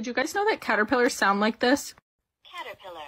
Did you guys know that caterpillars sound like this? Caterpillar.